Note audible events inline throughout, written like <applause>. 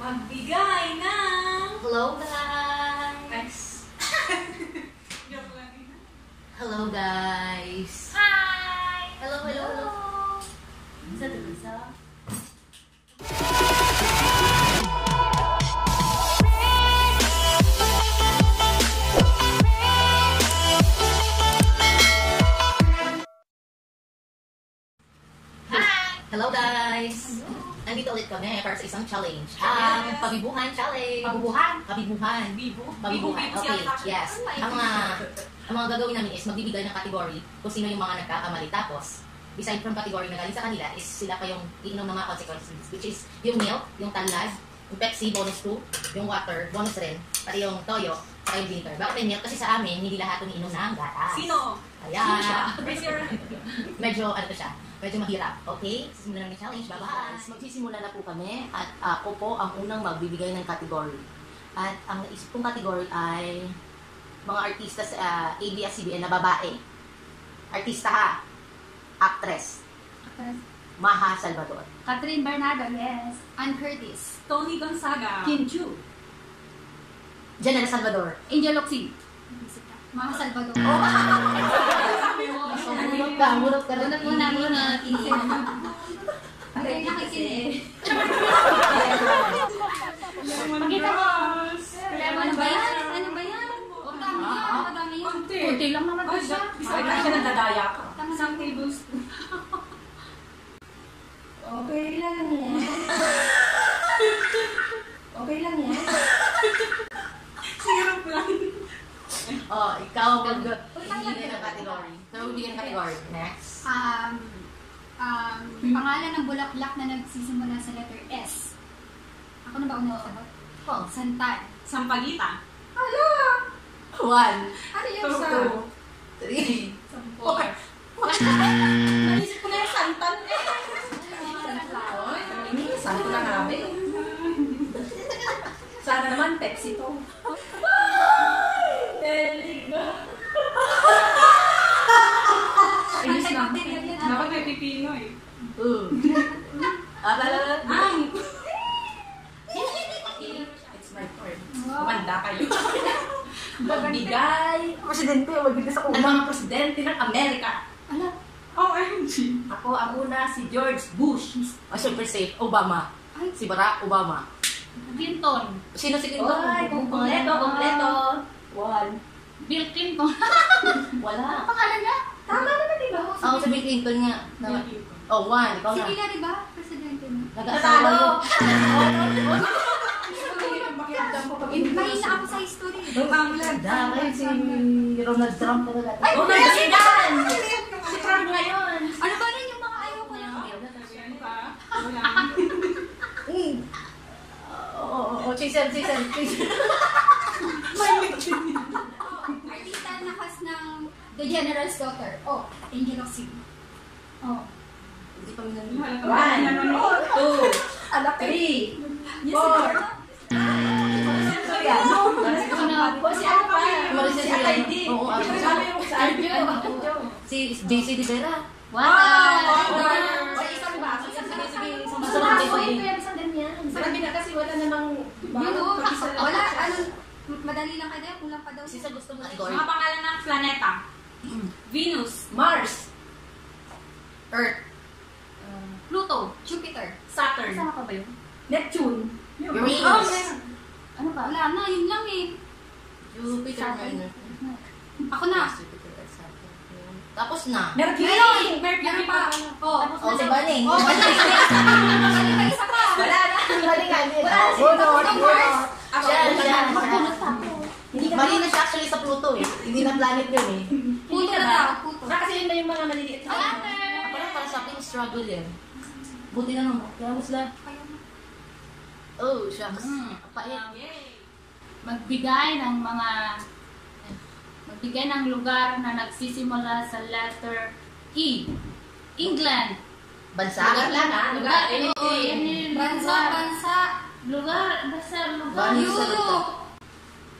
Magbigay ng... Hello guys! <laughs> Joke lang yun. Hello guys! Hi! Hello, hello, hello! Isa isa. Hello guys! Nandito ulit kami para sa isang challenge. Ang Yes. Pabibuhan Challenge! Pabubuhan? Pabibuhan. Bibo? Pabibuhan. Si Okay, yes. Yun? Ang mga, ang mga gagawin namin is magbibigay ng category kung sino yung mga nagkakamali. Tapos, beside from category na galing sa kanila is sila pa yung iinom ng mga consequences which is yung milk, yung tanlad, yung Pepsi, bonus 2, yung water, bonus rin, pati yung toyo, saka yung vinegar. Bakit may milk? Kasi sa amin, hindi lahat umiinom ng gatas. Sino? Ayan. Your... medyo, ano to siya, medyo mahirap. Okay? Simulan yung challenge. Bye-bye. Magsisimula na po kami at ako po ang unang magbibigay ng category. At ang naisip kong category ay mga artista sa ah, ABS-CBN na babae. Artista ha. Actress. Maha Salvador. Catherine Bernardo, yes. Ann Curtis. Tony Gonzaga. Kim Chu. Janela Salvador. Angel Locsin. Mga Salvador. Sabi mo. So, murot ka, murot ka Muna muna muna. Hindi nakikinig. Pakita mo. Ano ba yan? Ano ba yan? O, dami yan. Ang dami yan. Kunti lang naman Ay, to siya. Bakit ka siya nagdadaya ka? Isang tablespoon. <laughs> Okay lang yan. <laughs> Okay lang yan. Sirap lang. Oh, ikaw magbibigay ng category. So, magbibigay ng category. Next. Um, um, pangalan ng bulaklak na nagsisimula sa letter S. Ako na ba una sagot? Oh. Santan. Sampagita. Hala! One, Ano yung sa... Two. three, Four. <laughs> Naisip ko na yung santan eh. Ko na namin? Sana naman Pepsi to. Inis na. Yan, Dapat may pipino eh. two. Ah, la, la, la. Ang! It's my turn. Kumanda kayo. <laughs> Magbigay Presidente, magbibigay sa ng mga presidente ng Amerika. Ala, OMG. Ako ang una si George Bush. Ah, super safe. Obama. ay, Si Barack Obama. Clinton. Sino si Clinton? Oy, kumpleto, kumpleto. One. Bill Clinton. <laughs> Wala. Ano pangalan niya? Tama naman, di ba? Ako si Bill Clinton nga. Tama. Oh, one. Ikaw Si na. Hillary ba? Presidente mo. Nag-asawa Natalo. yun. Mahina ako sa history. Dahil si Ronald Trump talaga. Ay, oh, yan! JC De Vera. Wow! Sa isang ba? Sa isang sige, sige. Isang ba? Ay, yun. kaya isang ganyan. Sabi na kasi wala namang... Yun o. Wala, ano, madali lang kayo. Kulang pa daw. Sisa gusto mo Mga pangalan ng planeta. Venus. Mars. Earth. Pluto. Jupiter. Saturn. Kasama ka ba yun? Neptune. Uranus. Ano pa? Wala na, yun lang eh. Jupiter. Mercury. Ako na. Tapos na. Mercury. Mercury. Meron pa. Oh. Oh, si Baling. Oh, pa isa pa. Wala na. Wala, Oh, no, Pluto, no. Mars. Ako, Siya, wala na. Magpunot pa ako. Hindi ka Mali na siya actually sa Pluto eh. Hindi na planet yun eh. Pluto na daw. Pluto. Kasi yun na yung mga maliliit. Wala. Ako lang para sa akin struggle yan. Buti na naman. Kaya mo sila. Oh, shucks. Mm. Pait. Yay. Magbigay ng mga magbigay ng lugar na nagsisimula sa letter E. England. Bansa. Lugar lang ha. Lugar. Oo, yan yun. Bansa, bansa. Lugar, basta lugar. Bansa. Europe.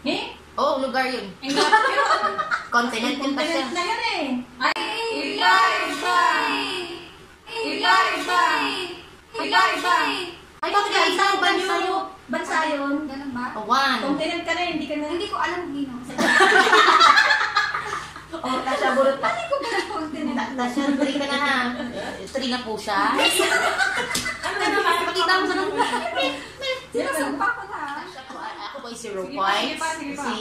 Eh? Oh, lugar yun. <laughs> Continent yun pa siya. Continent na yan eh. Ay, iba, iba. Iba, iba. Iba, iba. Ay, bakit ka isang bansa yun? Bansa yun. Ganun ba? One. Continent ka na, hindi ka na. Hindi ko alam, Gino. <laughs> Oh, Tasha, burot pa. Hindi ko ba? Ta- Tasha, three ka na ha. Three na po siya. Ano na naman? Pakita mo sa nung Sinasumpa ko na. Ako, ako po ay zero points. Si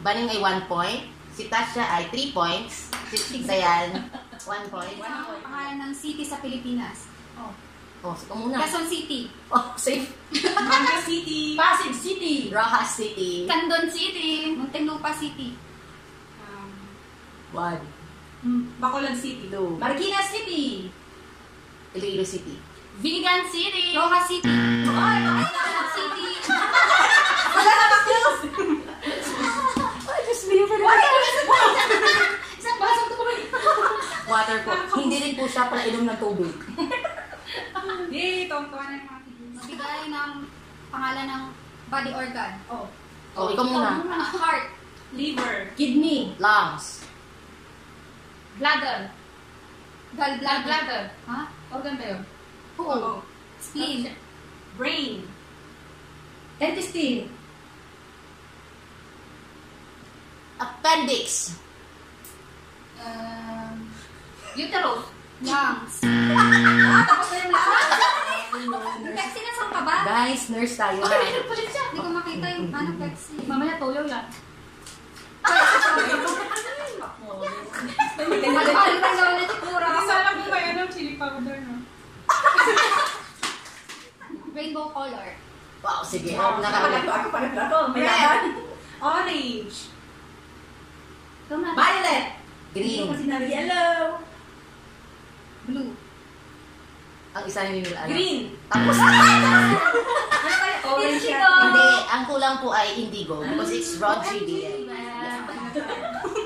Baning ay one point. Si Tasha ay three points. Si Dayan, one point. Ang pangalan ng city sa Pilipinas. Oh. Oh, sige muna. Quezon City. Oh, safe. Manga City. Pasig City. Rojas City. Candon City. Muntinlupa City. One. Bacolod City. Two. Marikina City. Iloilo City. Vigan City. Rojas City. Ay, Rojas City. Isang basong to ba? Water po. Hindi rin po siya pala inom ng tubig. <laughs> Yay, tuwang-tuwa na yung mga tigil. Magbigay ng pangalan ng body organ. Oh. Oh, ikaw muna. Heart. Liver. Kidney. Lungs. Bladder. Gallbladder. Bladder. Ha? Organ ba yun? Oo. Spleen. Brain. Intestine. Appendix. Um, uterus. Lungs. <laughs> Tapos na yung lahat. Pepsi na saan ka ba? Guys, nurse tayo ha. Meron pa rin siya. Hindi ko makita yung ano Pepsi. Mamaya toyo yan. Magkakalitan daw na tsura. Masala ko kayo ng chili powder, no? Rainbow color. Wow, sige. Oh, Nakakalap ako para plato. May laban. Orange. Violet. Green. Yellow. Blue. Ang isa yung yun, ano? Green. Tapos, <laughs> ano orange Hindi, ang kulang po ay indigo because it's Rod 3D. <laughs>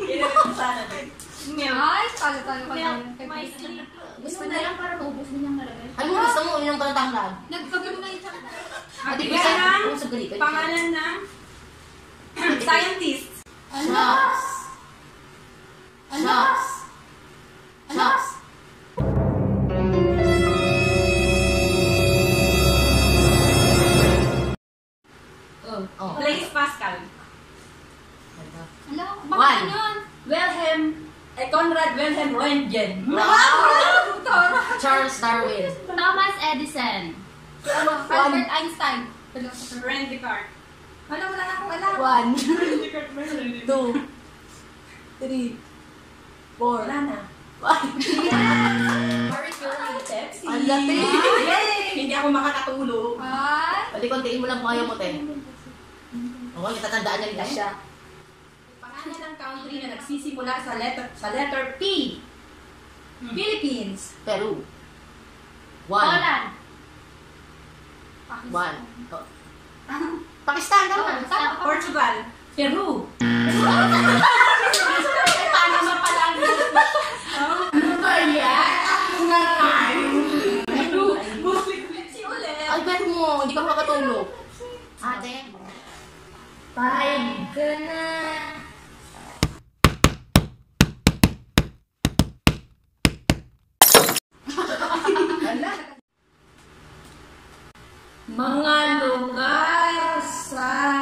Ay, talo-talo ka Milk. na. My sleep. Gusto na lang para maubos din yung nalagay. Ano mo gusto mo? Inom ka ng tanglad. Nagpagano na yung Ate, Ano galit? pangalan ng scientist. Shucks. Shucks. Shucks. Oh. Oh. Blaise Pascal. Hello? One. Bakit yun? Wilhelm. Eh, Conrad Wilhelm Röntgen. <laughs> Charles Darwin. Thomas Edison. Ano? Albert Einstein. Rene Descartes. Ano, wala na akong alam. One, <laughs> two, three, four, Wala na. five. <laughs> Marie Curie. Pepsi. Ang. Yay! Hindi ako makakatulog. Ay. Pwede kontiin mo lang kung ayaw mo, te. Oo, yung tatandaan niya rin siya. Pangalan ng country na nagsisimula sa letter sa letter P. Philippines. Peru. One. Poland. One. Oh. <laughs> Pakistan, tama. Tama. Portugal. Peru. <laughs> Panama pa lang. Ano ba yan? Ay, bet mo, hindi ka makatulog. Ate. Five ka na. Mga lugar sa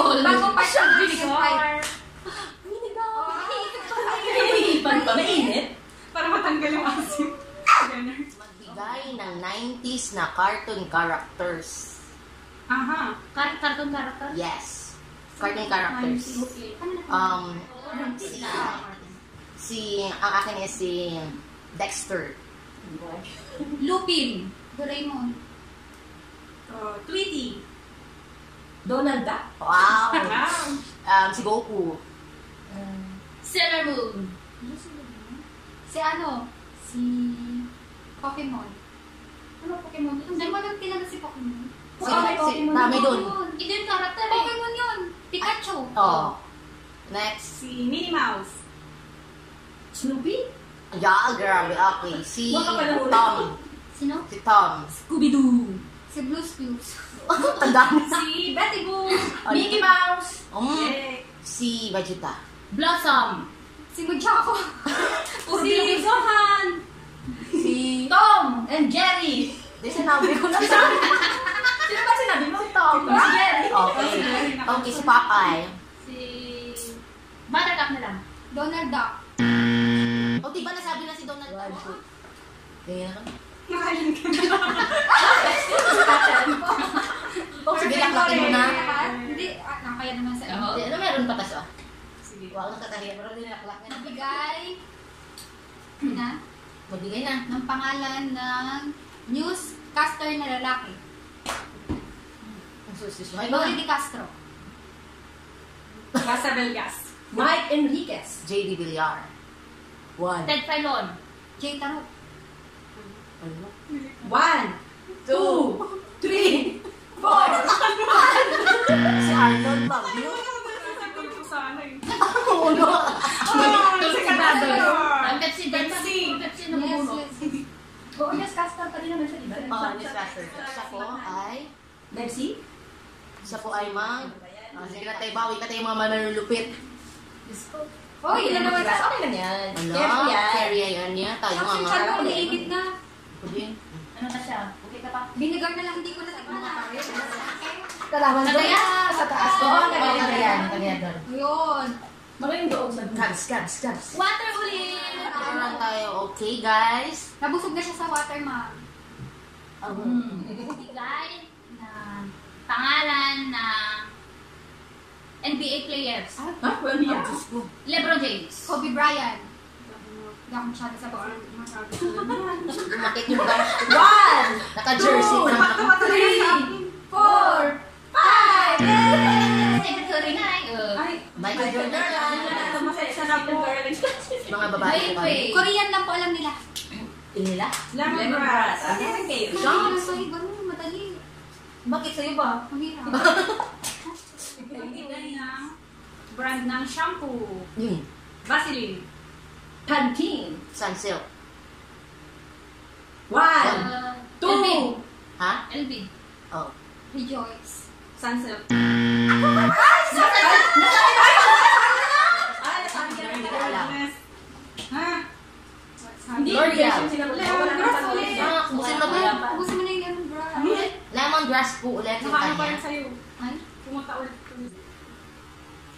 Bicol. bago pa siya Bicol. 5. Pan pa mainit. Para matanggal yung asim. Magbigay ng 90s na cartoon characters. Aha. Kar cartoon character. Yes. Cartoon characters. Okay. Um, si, si, ang akin is si Dexter. Lupin. Doraemon. Oh, Tweety. Donald Duck. <laughs> Wow. Um, si Goku. Sailor Moon. Si ano? Si Pokemon. Ano Pokemon? Hindi mo nang kilala si Pokemon. Si, Oo, may si, Pokemon dami dun. Hindi yung character eh. Pokemon yun. Pikachu. Oh. Next. Si Minnie Mouse. Snoopy? Yeah, grabe. Okay. Si. Tom. Sino? Si Tom. Scooby-Doo. Si Blue's Clues. <laughs> Tanda mo. Si Betty Boo. <laughs> Mickey Mouse. Um, Eh, si Vegeta. Blossom. Si Mujako. <laughs> Si Gohan. Si... Tom and Jerry. Di sinabi ko na sa... Sino ba sinabi mo? Tom. Si Jerry. Okay. Okay, si Popeye. Si... Buttercup na lang. Donald Duck. O, di ba nasabi na si Donald Trump? Tingnan ako. Nakain ka na. Oh, sige, mo na. Hindi, ah, nakaya naman sa. Di, Ano meron pa taso? Sige. Wow, nakatahiya. Pero hindi naklak na. Nagbigay na Magbigay na. ng pangalan ng newscaster na lalaki. Ang susis mo. Lori Di Castro. Casa Belgas. Mike Enriquez. JD Villar. One. Ted Filon. Jay Taruk. One, two, three, four. Si Arnold ko sana eh. Uno. Kasi kanado. Ang Pepsi. Pepsi. Pepsi na Yes, buno. yes. Oo, newscaster pa rin naman siya, di ba? Ah, Miss Caster. Siya po ay... Mercy? Siya po ay mag... Ah, sige na tayo, bawi tayo mga mananulupit. Oh, ilan naman okay lang yan. Ano? Careful yan. Carry yan niya. Tayo nga Actually, nga. siya mo uliinit na. Pwede. Ano na siya? Okay ka pa? Vinegar na lang, hindi ko na tikman na. Kalaman. Kagaya. Sa taas. Oo, kagaya na yan. Kagaya doon. Yun. Magaling doon sa Cabs, cabs, cabs. Water ulit. Ito lang tayo. Okay, guys. Nabusog na siya sa water, ma'am. Um, Bigay na pangalan na NBA players. Ha? Well, yeah. LeBron James. Kobe Bryant. Hindi ako masyado sa bawal. Umakit yung ba? One, Naka-jersey two, pa three, four, five. Na eh. Uh, Ay, Michael Jordan lang. Sarap po. Mga babae po kami. Korean lang po alam nila. Nila? Lemongrass. Ano yan kayo? Ano sa iba nun, madali. Bakit sa'yo ba? Mahirap. <laughs> Bigay ng brand ng shampoo. Vaseline. Canteen. Sunsilk. One, uh, two. LB. Ha? LB. Oh. Rejoice. Sunsilk. <laughs> Ay, nasabi ka Hindi na. ko. Ha? Hindi, hindi ulit. Ah, ba? Ubusin mo na yung lemon grass. Lemongrass po ulit yung Nakaano pa kanya. rin sa'yo. Ay? Pumunta ulit.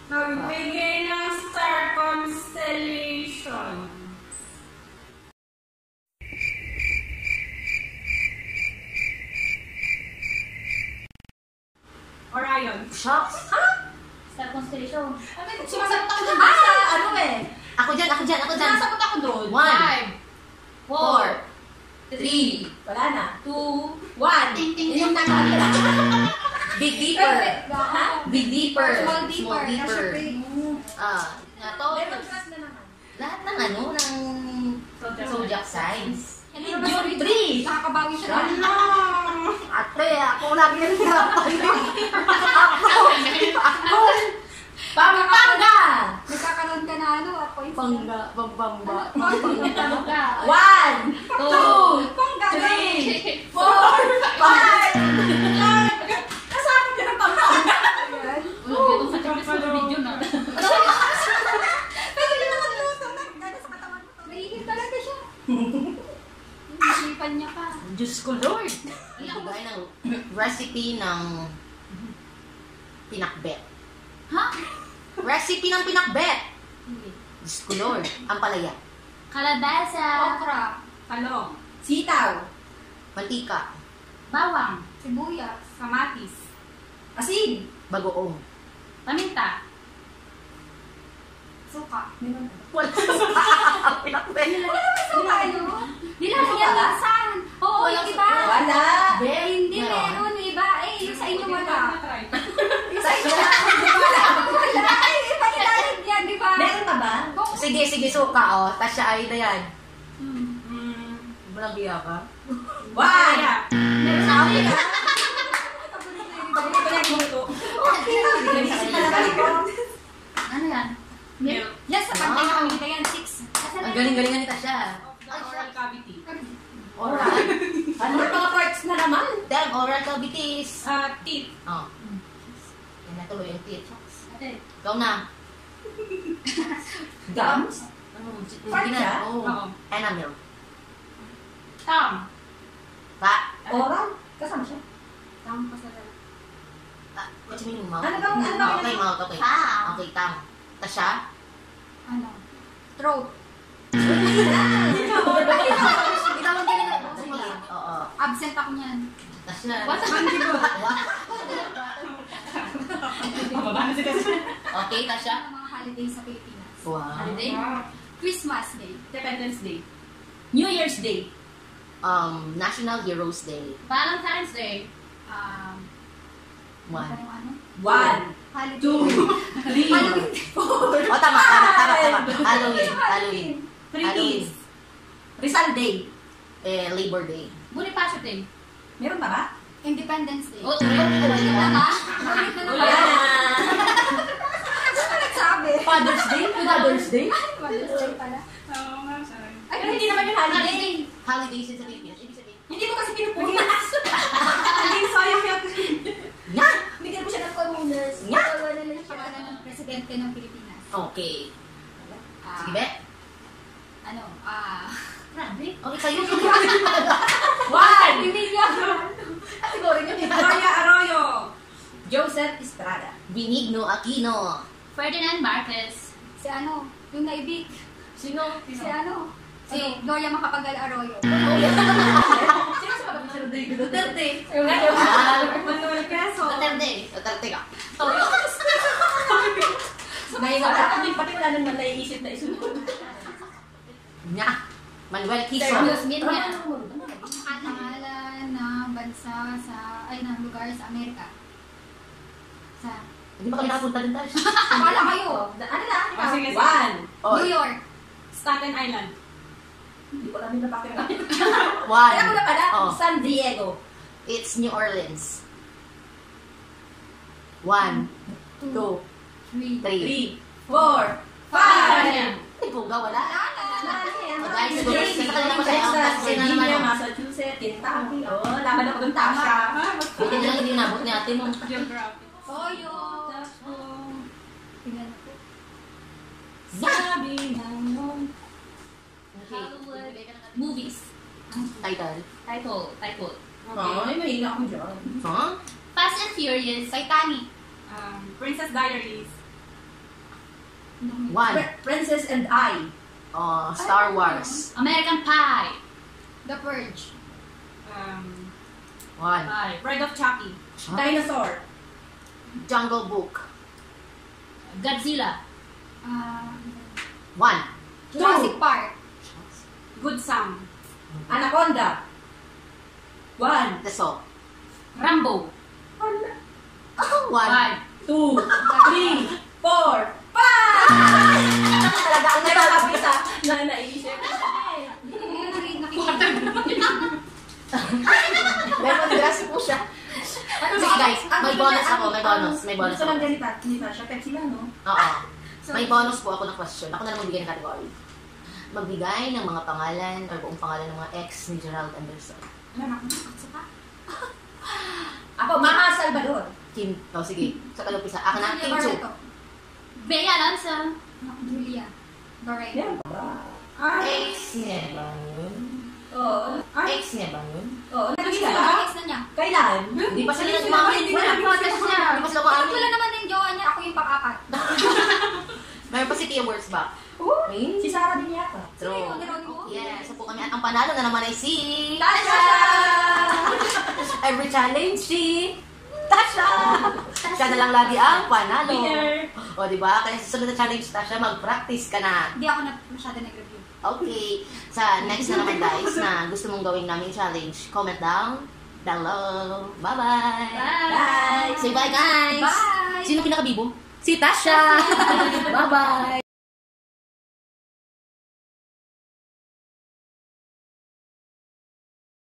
Nagbigay ng star constellation. Orion. Shucks. Constellation. Sumasagot ako dun. Ah, ano eh. Ako dyan, ako dyan, ako dyan. Sumasagot ako dun. One. Five. Four. Three. Wala na. Two. One. Ting, ting, yung nakakita. Big Dipper. Ha? Big Dipper. Small deeper. Small frame. Ah, nga to. Lahat ng ano, ng zodiac signs. June sabi- three. Nakakabawi siya. Ate, ako lagi nahihirapan. Pampanga. Nagkakaroon ka na ano, appointment. Pangga, pampamba. Pangga. One. Two. Pangga. Three. Four. Five. Kasama ka ng Pampanga. Ulog sa Christmas video na. Pero yun naman luto na. Gano'n sa katawan mo. Naiihip talaga siya. Isipan niya pa. Diyos ko, Lord. Nagbigay ng recipe ng pinakbet. Ha? Recipe ng pinakbet. Diyos ko, Lord. Ang palaya. Kalabasa. Okra. Talong. Sitaw. Mantika. Bawang. Sibuyas. Kamatis. Asin. Bagoong. Paminta. Suka. Wala sa pinakbet. Suka ano? Nilalagyan minsan. Oo, Wala yung iba. Wala. Eh, hindi Meron. iba. Eh, yung sa inyo wala. Yung sa inyo wala. Wala. Eh, iba nilalag yan, di ba? Meron? Kung- Sige, sige, suka, oh. Tapos siya ay na yan. Mm. Walang biya ka. <laughs> One. Kaya. Ano yan? Milk. Yes, sa pantay na kami dito yan. Six. Ang galing-galing nga ni Tasha. Oral cavity. Oral. Ano mga parts na naman? Damn, oral cavities. Ah, teeth. Oh. Yan na tuloy yung teeth. Ate. Ikaw na. Gums? Ano, siya? Oo. Enamel. Tongue. Pa. Oral? Kasama siya. Tama pa sa Ah, What you mean, mouth? Ano bang- ano bang- Okay, mouth. Okay. Tongue. Okay, tongue. Tasha? Ano? Throat. Galing na. Sige. Oo. Absent ako niyan. Tasha. <laughs> What? Mababa na si Tasha. Okay, Tasha? Holiday sa Pilipinas? Wow. Holiday? Christmas Day. Independence Day. New Year's Day. Um, National Heroes Day. Valentine's Day. Um, One. ano ano? One, Holiday. two, <laughs> three, Halloween. four, Oh, tama, tama, tama, tama. Halloween, Halloween. three Halloween. days. Rizal Day. Eh, Labor Day. Bonifacio Day. Meron ba ba? Independence Day. Oh, Ulit na ba? Ulit na Wala naman. na. Ano ba nagsabi? Father's Day? Father's Day? Mother's Day pala. Oo nga, sorry. Ay, pero hindi naman yung holiday. Holidays in sa Philippines. Ibig sabihin, Hindi mo kasi pinupunas. Hindi, sayang yung... nga! Bigyan mo siya ng komunas. Nga! Wala na lang pangalan ng presidente ng Pilipinas. Okay. Ah, Sige, be. Ano? Ah... Grabe. Okay, kayo. <laughs> One! Pamilya! Siguro nyo Gloria Arroyo. Joseph Estrada. Binigno Aquino. Ferdinand Marquez. Si ano? Yung naibig. Sino? Si ano? Si Sino? Gloria Macapagal Arroyo. <laughs> Sino sa mga Duterte? Ah, Manuel Quezon. Duterte. Duterte ka. Nahihata <laughs> kami, pati wala naman naiisip na isunod. Nga. Manuel Quezon. Carlos Minya. Pangalan ng bansa sa... ay, ng lugar sa Amerika. Sa... Hindi ba kami nakapunta din tayo? <laughs> Wala kayo! Ano na? Oh, sige, sige. One. Oh, New York. Staten Island. Hindi ko namin napakiramay. <laughs> one. Alam ko na pala, Oh. San Diego. It's New Orleans. One, two, Three. three. Three, four, five. Ay, puga, wala. Oh, guys, siguro sa kanila masaya ang Texas, kasi na naman, Virginia, oh. Massachusetts, Kentucky. Oh, laban ako dun, Tasha. Buti na lang hindi nabot ni ate mo. Geography. Toyo. Tingnan ko. Sabi ng nung Okay. Hollywood. Movies. Title. Title. Title. Ay, mahina ako dyan. Huh? Fast and Furious. Titanic. Um, Princess Diaries. One. Pri- Princess and I. Oh, Star Wars. American Pie. The Purge. Um, One. Pie. Bride of Chucky. Dinosaur. Jungle Book. Godzilla. Ah... One. Jurassic Park. Good Sam. Anaconda. One. The Saw. Rambo. <laughs> One. Five. Two. <laughs> Three. Four. Five! Talaga ang nakakapisa na naisip. Lemon grass po siya. Sige guys, may bonus ako, may bonus, may bonus Gusto lang ganita, ganita siya. Pepsi lang, no? Oo. May bonus po ako na question. Ako na lang magbigay ng category. Magbigay ng mga pangalan or buong pangalan ng mga ex ni Gerald Anderson. Ako, Maha Salvador. Kim, oh sige. Sa kalumpisa. Ako na, Kim Chu. Bea Alonso. Julia. Lorraine. Pa? Ex niya ba yun? Oo. Ex niya ba yun? Oo, sila. ba? Ex na niya. Kailan? Hindi pa sila Hindi nagmamahal. sila- Wala hindi pa sila- sila. Hindi pa sila Wala maamin. naman yung jowa niya. Ako yung pang-apat. <laughs> Mayroon pa si Tia Words ba? Oo. May? Si Sarah din yata. True. Yes, so po kami. At ang panalo na naman ay si... Tasha! <laughs> Every challenge, si... Tasha! Siya na lang lagi ang panalo. Winner! O, di ba? Kaya sa sunod na challenge, Tasha, mag-practice ka na. Hindi ako na masyado nag-review. Okay. Sa next na naman, guys, na gusto mong gawing namin challenge, comment down below. Bye-bye! Bye! Say bye, guys! Bye! Sino pinakabibo? Si Tasha! <laughs> Bye-bye!